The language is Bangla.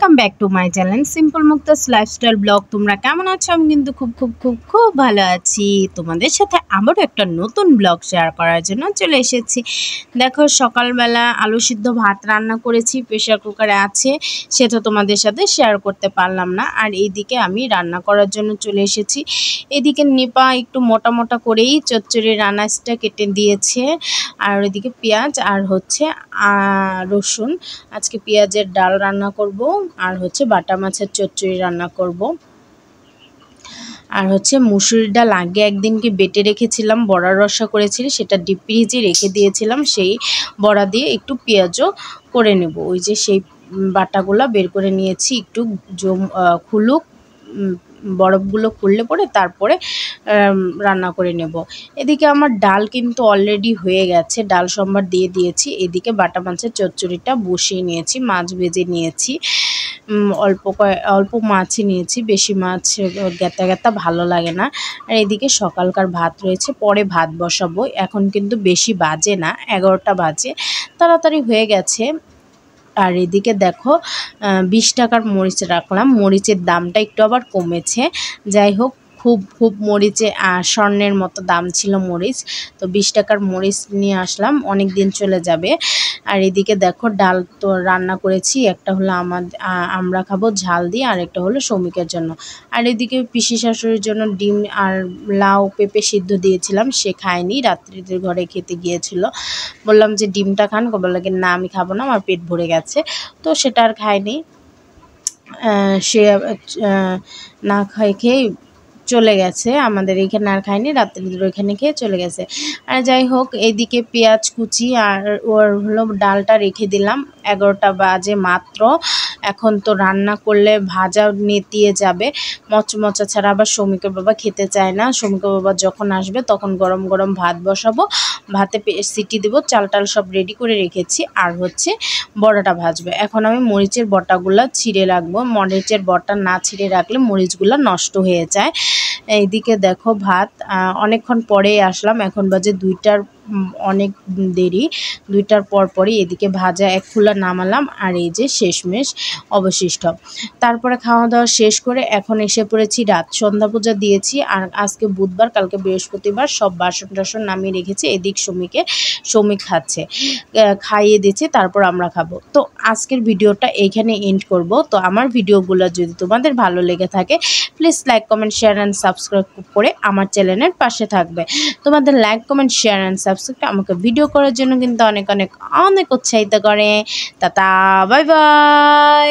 Welcome back to my channel simple Mukta's lifestyle blog তোমরা কেমন আছো? আমি কিন্তু খুব খুব খুব খুব ভালো আছি। তোমাদের সাথে আবারও একটা নতুন ব্লগ শেয়ার করার জন্য চলে এসেছি। দেখো, সকালবেলা আলু সিদ্ধ ভাত রান্না করেছি প্রেশার কুকারে আছে, সেটা তোমাদের সাথে শেয়ার করতে পারলাম না। আর এইদিকে আমি রান্না করার জন্য চলে এসেছি। এদিকে নিপা একটু মোটা মোটা করেই চচ্চড়ি রান্নাসটা কেটে দিয়েছে। আর ওইদিকে পেঁয়াজ আর হচ্ছে রসুন। আজকে পেঁয়াজের ডাল রান্না করব। আর হচ্ছে বাটা মাছের চচ্চড়ি রান্না করব। আর হচ্ছে মুসুরি ডাল আগে একদিনকে বেটে রেখেছিলাম বড়া রসা করেছিল, সেটা ডিপ ফ্রিজে রেখে দিয়েছিলাম, সেই বড়া দিয়ে একটু পেঁয়াজও করে নেব। ওই যে সেই বাটাগুলো বের করে নিয়েছি, একটু জম খুলুক বরফগুলো খুললে পরে তারপরে রান্না করে নেব। এদিকে আমার ডাল কিন্তু অলরেডি হয়ে গেছে, ডাল সম্বার দিয়ে দিয়েছি, এদিকে বাটা মাছের চচ্চড়িটা বসিয়ে নিয়েছি, মাছ ভেজে নিয়েছি। অল্প অল্প মাছই নিয়েছি, বেশি মাছ গ্যাতা গ্যাতা ভালো লাগে না। আর এদিকে সকালকার ভাত রয়েছে, পরে ভাত বসাবো। এখন কিন্তু বেশি বাজে না, এগারোটা বাজে। তাড়াতাড়ি হয়ে গেছে। আর এদিকে দেখো বিশ টাকার মরিচ রাখলাম। মরিচের দামটা একটু আবার কমেছে। যাই হোক, খুব খুব মরিচে স্বর্ণের মতো দাম ছিল মরিচ। তো বিশ টাকার মরিচ নিয়ে আসলাম, অনেক দিন চলে যাবে। আর এদিকে দেখো ডাল তো রান্না করেছি, একটা হলো আমার আমরা খাব ঝাল দিয়ে আর একটা হলো শ্রমিকের জন্য। আর এদিকে পিসি শাশুড়ির জন্য ডিম আর লাউ পেঁপে সিদ্ধ দিয়েছিলাম, সে খায়নি রাত্রিদের ঘরে খেতে গিয়েছিল। বললাম যে ডিমটা খান বললাম না, আমি খাব না, আমার পেট ভরে গেছে। তো সেটা আর খায়নি। সে না খাই খেয়ে চলে গেছে। আমাদের এখানে আর খায়নি রাত্রিদের ওইখানে খেয়ে চলে গেছে। আর যাই হোক এইদিকে পেঁয়াজ কুচি আর ওর হলো ডালটা রেখে দিলাম, এগারোটা বাজে মাত্র। এখন তো রান্না করলে ভাজা নেতিয়ে যাবে। মচমচা ছাড়া আবার শ্রমিকের বাবা খেতে চায় না। শ্রমিকের বাবা যখন আসবে তখন গরম গরম ভাত বসাবো। ভাতে সিটি দেবো, চাল টাল সব রেডি করে রেখেছি। আর হচ্ছে বড়াটা ভাজবে। এখন আমি মরিচের বটাগুলো ছিঁড়ে রাখব। মরিচের বটা না ছিঁড়ে রাখলে মরিচগুলো নষ্ট হয়ে যায়। এইদিকে দেখো ভাত অনেকক্ষণ পরে আসলাম এখন বাজে দুইটার অনেক দেরি। দুইটার পর পরই এদিকে ভাজা এক খোলা নামালাম আর এই যে শেষমেশ অবশিষ্ট। তারপরে খাওয়া দাওয়া শেষ করে এখন এসে পড়েছি রাত। সন্ধ্যা পূজা দিয়েছি আর আজকে বুধবার, কালকে বৃহস্পতিবার সব বাসন টাসন নামিয়ে রেখেছি। এদিক শ্রমিকে শ্রমিক খাচ্ছে খাইয়ে দিচ্ছে, তারপর আমরা খাব। তো আজকের ভিডিওটা এইখানে এন্ড করব। তো আমার ভিডিওগুলো যদি তোমাদের ভালো লেগে থাকে please like comment share and subscribe করে আমার চ্যানেলের পাশে থাকবে। তোমাদের like comment share and subscribe আমাকে ভিডিও করার জন্য কিন্তু অনেক অনেক অনেক উৎসাহিত করে। তা বাই বাই।